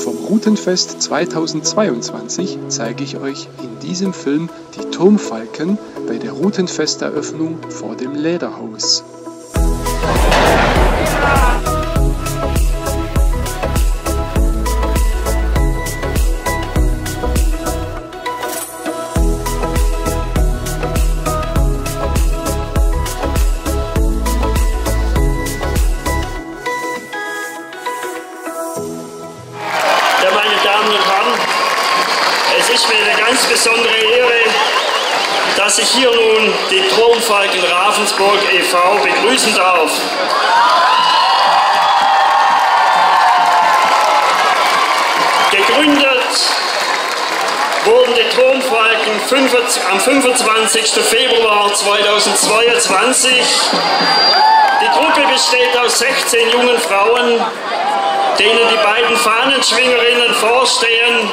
Vom Routenfest 2022 zeige ich euch in diesem Film die Turmfalken bei der Routenfesteröffnung vor dem Lederhaus. Ist mir eine ganz besondere Ehre, dass ich hier nun die Turmfalken Ravensburg e.V. begrüßen darf. Gegründet wurden die Turmfalken am 25. Februar 2022. Die Gruppe besteht aus 16 jungen Frauen, denen die beiden Fahnenschwingerinnen vorstehen.